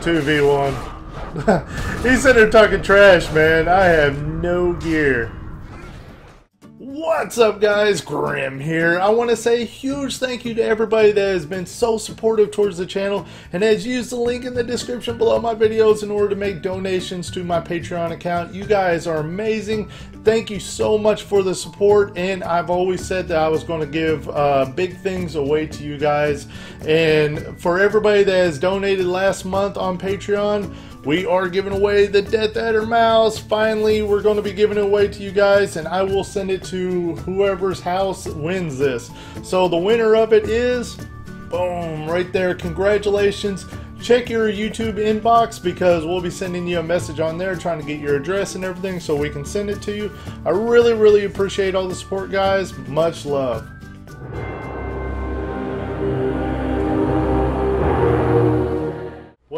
2v1. He's sitting there talking trash, man. I have no gear. What's up guys, Grim here. I want to say a huge thank you to everybody that has been so supportive towards the channel and has used the link in the description below my videos in order to make donations to my Patreon account. You guys are amazing. Thank you so much for the support and I've always said that I was going to give uh, big things away to you guys and for everybody that has donated last month on Patreon, we are giving away the Death Adder mouse. Finally, we're going to be giving it away to you guys, and I will send it to whoever's house wins this. So the winner of it is, boom, right there. Congratulations. Check your YouTube inbox because we'll be sending you a message on there trying to get your address and everything so we can send it to you. I really, really appreciate all the support, guys. Much love.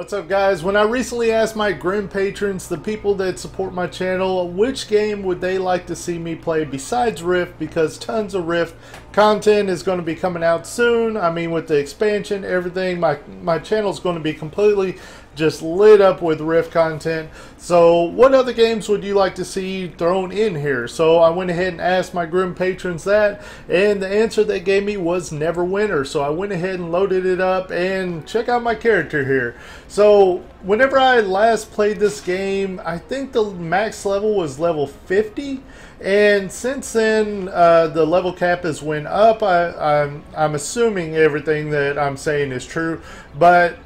What's up guys? When I recently asked my Grim patrons, the people that support my channel, which game would they like to see me play besides Rift because tons of Rift content is going to be coming out soon. I mean with the expansion, everything, my, my channel is going to be completely just lit up with Rift content. So what other games would you like to see thrown in here? So I went ahead and asked my Grim patrons that, and the answer they gave me was Neverwinter. So I went ahead and loaded it up, and check out my character here. So whenever I last played this game, I think the max level was level 50. And since then, uh, the level cap has went up. I, I'm, I'm assuming everything that I'm saying is true, but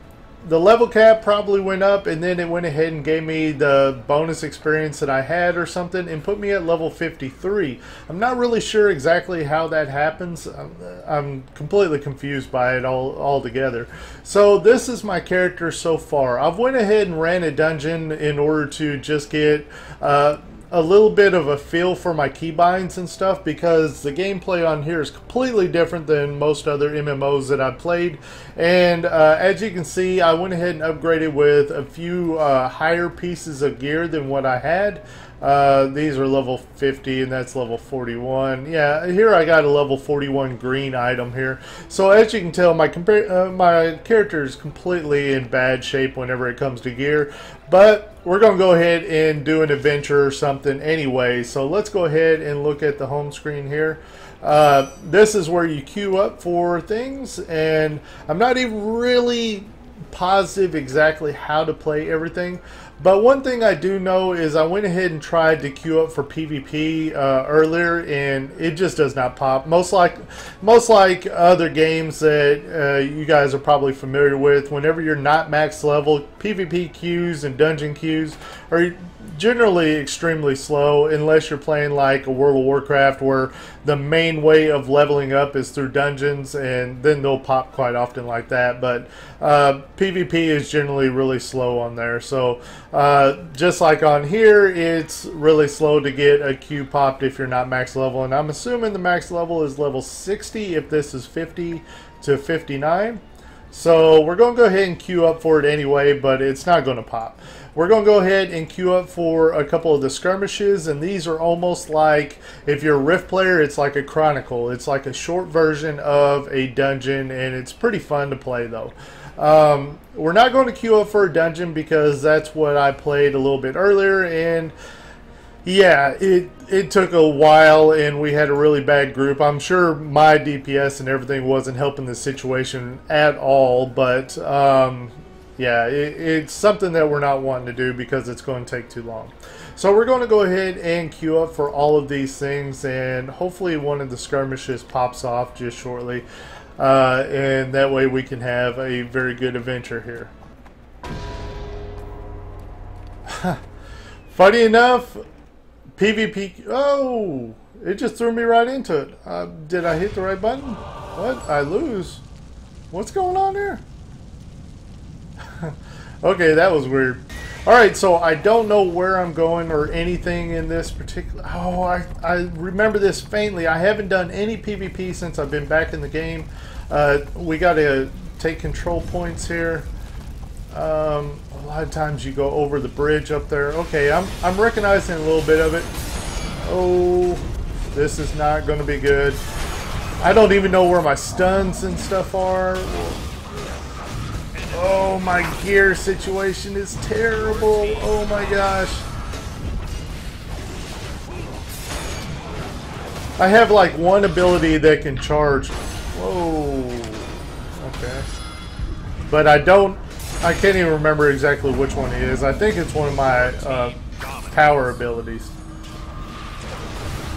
the level cap probably went up and then it went ahead and gave me the bonus experience that I had or something and put me at level 53. I'm not really sure exactly how that happens. I'm, I'm completely confused by it all altogether. So this is my character so far. I've went ahead and ran a dungeon in order to just get uh, a little bit of a feel for my keybinds and stuff because the gameplay on here is completely different than most other MMOs that I've played. And uh, as you can see, I went ahead and upgraded with a few uh, higher pieces of gear than what I had. Uh, these are level 50 and that's level 41. Yeah, here I got a level 41 green item here. So as you can tell, my uh, my character is completely in bad shape whenever it comes to gear. But we're going to go ahead and do an adventure or something anyway. So let's go ahead and look at the home screen here. Uh, this is where you queue up for things. And I'm not even really positive exactly how to play everything. But one thing I do know is I went ahead and tried to queue up for PvP uh, earlier, and it just does not pop. Most like, most like other games that uh, you guys are probably familiar with. Whenever you're not max level, PvP queues and dungeon queues are generally extremely slow unless you're playing like a World of Warcraft where the main way of leveling up is through dungeons and then they'll pop quite often like that. But uh, PvP is generally really slow on there. So uh, just like on here it's really slow to get a queue popped if you're not max level. And I'm assuming the max level is level 60 if this is 50 to 59 so we're going to go ahead and queue up for it anyway, but it's not going to pop. We're going to go ahead and queue up for a couple of the skirmishes, and these are almost like, if you're a Rift player, it's like a Chronicle. It's like a short version of a dungeon, and it's pretty fun to play, though. Um, we're not going to queue up for a dungeon because that's what I played a little bit earlier, and yeah, it it took a while, and we had a really bad group. I'm sure my DPS and everything wasn't helping the situation at all, but um, yeah, it, it's something that we're not wanting to do because it's going to take too long. So we're going to go ahead and queue up for all of these things, and hopefully one of the skirmishes pops off just shortly, uh, and that way we can have a very good adventure here. Funny enough, PvP. Oh, it just threw me right into it. Uh, did I hit the right button? What? I lose. What's going on here? okay, that was weird. Alright, so I don't know where I'm going or anything in this particular... Oh, I, I remember this faintly. I haven't done any PvP since I've been back in the game. Uh, we got to take control points here. Um, a lot of times you go over the bridge up there. Okay, I'm, I'm recognizing a little bit of it. Oh, this is not going to be good. I don't even know where my stuns and stuff are. Oh, my gear situation is terrible. Oh my gosh. I have like one ability that can charge. Whoa. Okay. But I don't, I can't even remember exactly which one it is. I think it's one of my uh, power abilities.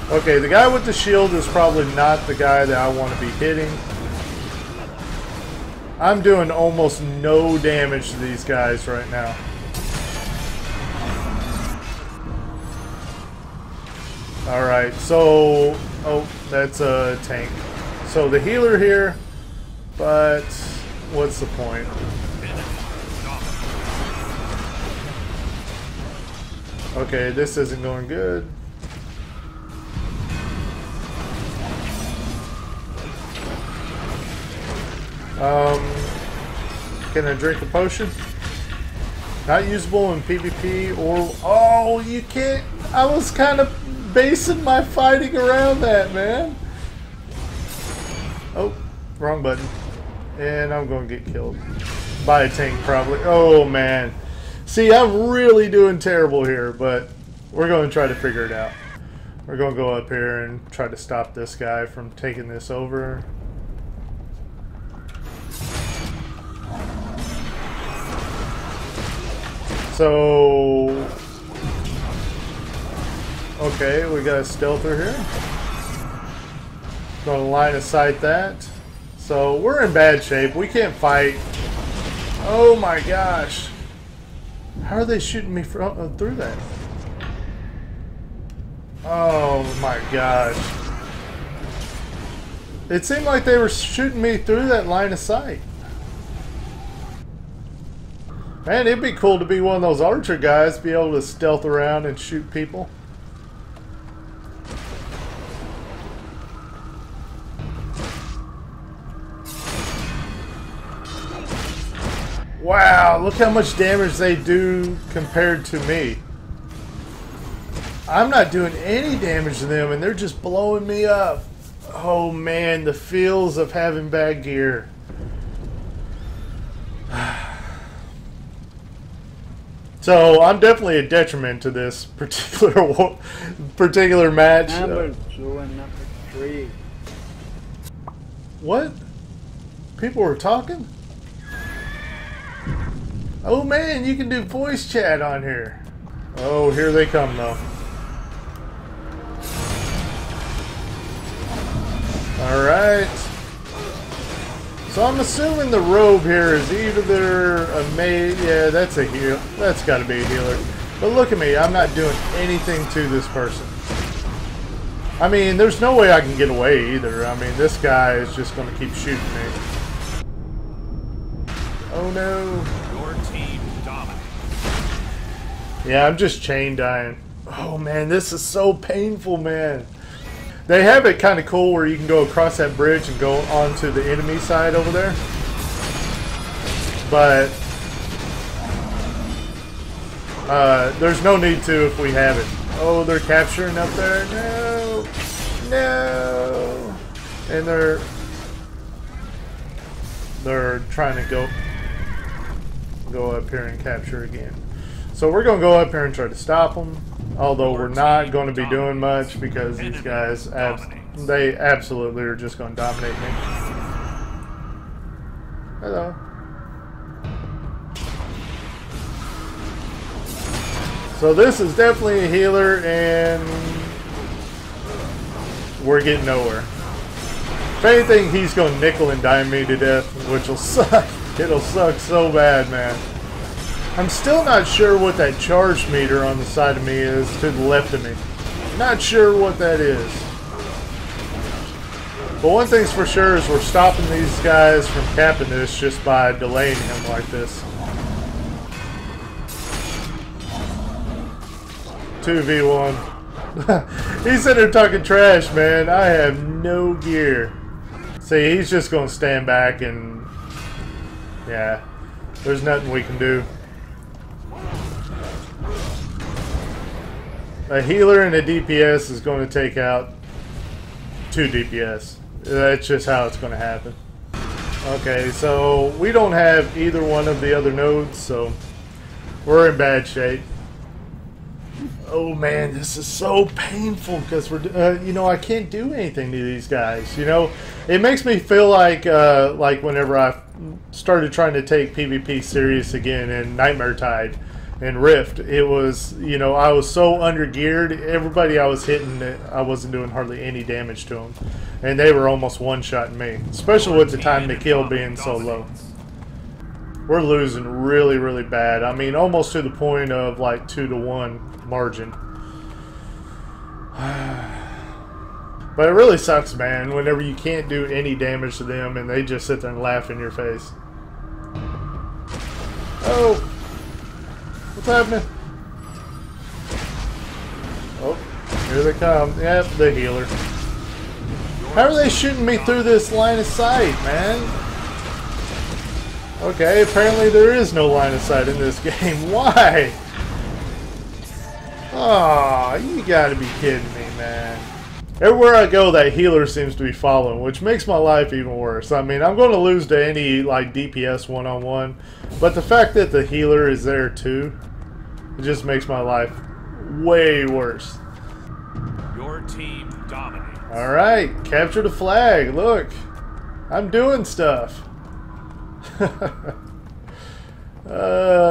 Okay, the guy with the shield is probably not the guy that I want to be hitting. I'm doing almost no damage to these guys right now. Alright, so... Oh, that's a tank. So the healer here, but what's the point? Okay, this isn't going good. Um, can I drink a potion? Not usable in PvP or... Oh, you can't... I was kind of basing my fighting around that, man. Oh, wrong button. And I'm going to get killed. By a tank, probably. Oh, man. See, I'm really doing terrible here, but we're going to try to figure it out. We're going to go up here and try to stop this guy from taking this over. So... Okay, we got a stealther here. Gonna line of sight that. So we're in bad shape. We can't fight. Oh my gosh. How are they shooting me from, uh, through that? Oh my gosh. It seemed like they were shooting me through that line of sight. Man, it'd be cool to be one of those archer guys, be able to stealth around and shoot people. Wow, look how much damage they do compared to me. I'm not doing any damage to them and they're just blowing me up. Oh man, the feels of having bad gear. So I'm definitely a detriment to this particular particular match. Number uh, two and number three. What? People were talking? Oh man, you can do voice chat on here. Oh, here they come though. Alright. So I'm assuming the robe here is either a mage. Yeah, that's a heal. That's got to be a healer. But look at me. I'm not doing anything to this person. I mean, there's no way I can get away either. I mean, this guy is just going to keep shooting me. Oh no. Your team dominates. Yeah, I'm just chain dying. Oh man, this is so painful, man. They have it kind of cool where you can go across that bridge and go onto the enemy side over there. But uh, there's no need to if we have it. Oh, they're capturing up there. No, no, and they're they're trying to go go up here and capture again. So we're gonna go up here and try to stop them. Although we're not going to be doing much because these guys, abs they absolutely are just going to dominate me. Hello. So this is definitely a healer and we're getting nowhere. If anything, he's going to nickel and dime me to death, which will suck. It'll suck so bad, man. I'm still not sure what that charge meter on the side of me is to the left of me. Not sure what that is. But one thing's for sure is we're stopping these guys from capping this just by delaying him like this. 2v1. he's in there talking trash, man. I have no gear. See, he's just going to stand back and... Yeah. There's nothing we can do. A healer and a DPS is going to take out two DPS. That's just how it's going to happen. Okay, so we don't have either one of the other nodes, so we're in bad shape. Oh man, this is so painful because we're, uh, you know, I can't do anything to these guys. You know, it makes me feel like, uh, like whenever I started trying to take PvP serious again in Nightmare Tide and Rift, it was, you know, I was so under geared. Everybody I was hitting, I wasn't doing hardly any damage to them, and they were almost one shotting me, especially with the time to kill being so low. We're losing really, really bad. I mean, almost to the point of like two to one margin. but it really sucks, man, whenever you can't do any damage to them and they just sit there and laugh in your face. Oh! What's happening? Oh, here they come. Yep, the healer. How are they shooting me through this line of sight, man? Okay, apparently there is no line of sight in this game. Why? Oh, you gotta be kidding me, man. Everywhere I go, that healer seems to be following, which makes my life even worse. I mean, I'm going to lose to any, like, DPS one-on-one, -on -one, but the fact that the healer is there, too, it just makes my life way worse. Your team dominates. Alright, capture the flag. Look, I'm doing stuff. uh,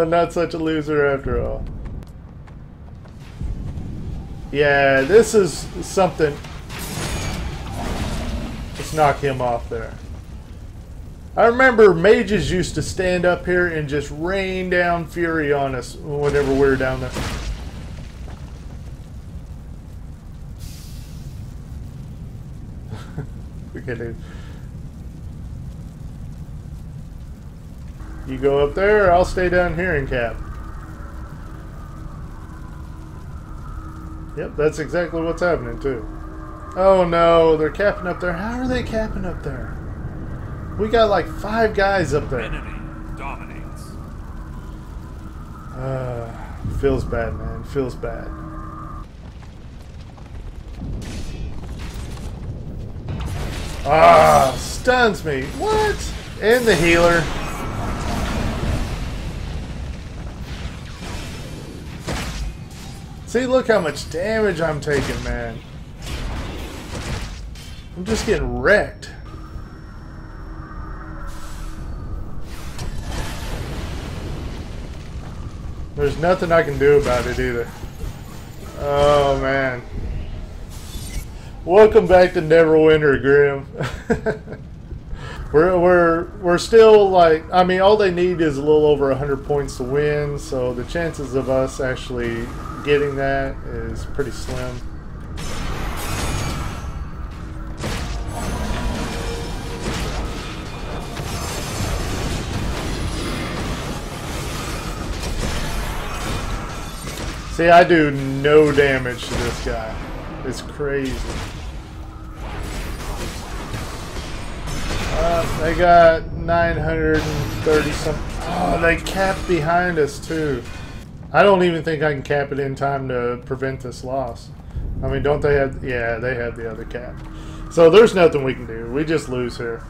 not such a loser after all. Yeah, this is something. Let's knock him off there. I remember mages used to stand up here and just rain down fury on us whenever we were down there. okay, dude. You go up there, I'll stay down here and cap. Yep, that's exactly what's happening too. Oh no, they're capping up there. How are they capping up there? We got like five guys up there. Enemy dominates. Uh, feels bad, man. Feels bad. Ah, stuns me. What? And the healer. See, look how much damage I'm taking, man. I'm just getting wrecked. There's nothing I can do about it either. Oh, man. Welcome back to Neverwinter, Grim. we're, we're, we're still like, I mean, all they need is a little over 100 points to win, so the chances of us actually getting that is pretty slim. See, I do no damage to this guy. It's crazy. Uh, they got 930 something. Oh, they capped behind us too. I don't even think I can cap it in time to prevent this loss. I mean, don't they have... Yeah, they have the other cap. So there's nothing we can do. We just lose here.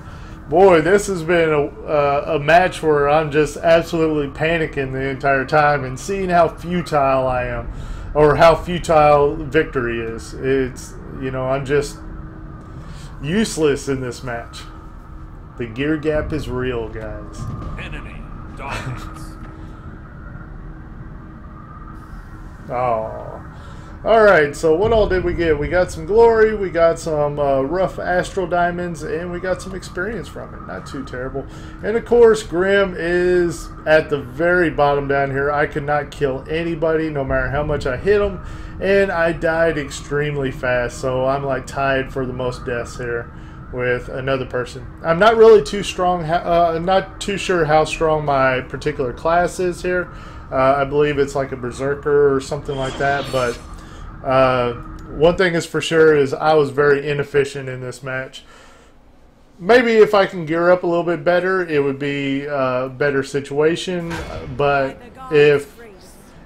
Boy, this has been a, uh, a match where I'm just absolutely panicking the entire time and seeing how futile I am. Or how futile victory is. It's, you know, I'm just useless in this match. The gear gap is real, guys. Enemy dominates. Oh. Alright, so what all did we get? We got some glory, we got some uh, rough astral diamonds, and we got some experience from it. Not too terrible. And of course, Grim is at the very bottom down here. I could not kill anybody, no matter how much I hit them, and I died extremely fast, so I'm like tied for the most deaths here with another person. I'm not really too strong, uh, not too sure how strong my particular class is here. Uh, I believe it's like a berserker or something like that. But uh, one thing is for sure is I was very inefficient in this match. Maybe if I can gear up a little bit better, it would be a better situation. But if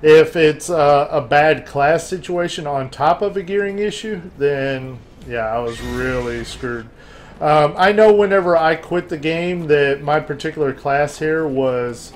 if it's a, a bad class situation on top of a gearing issue, then yeah, I was really screwed. Um, I know whenever I quit the game that my particular class here was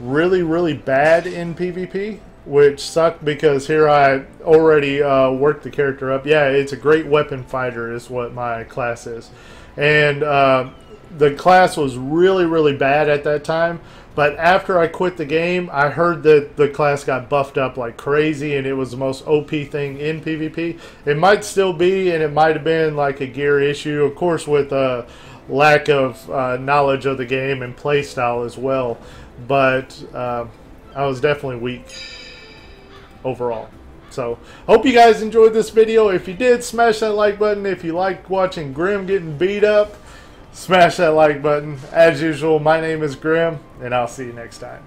really, really bad in PvP, which sucked because here I already uh, worked the character up. Yeah, it's a great weapon fighter, is what my class is. And uh, the class was really, really bad at that time. But after I quit the game, I heard that the class got buffed up like crazy and it was the most OP thing in PvP. It might still be, and it might have been like a gear issue, of course, with a lack of uh, knowledge of the game and playstyle as well. But uh, I was definitely weak overall. So, hope you guys enjoyed this video. If you did, smash that like button. If you like watching Grim getting beat up, smash that like button. As usual, my name is Grim, and I'll see you next time.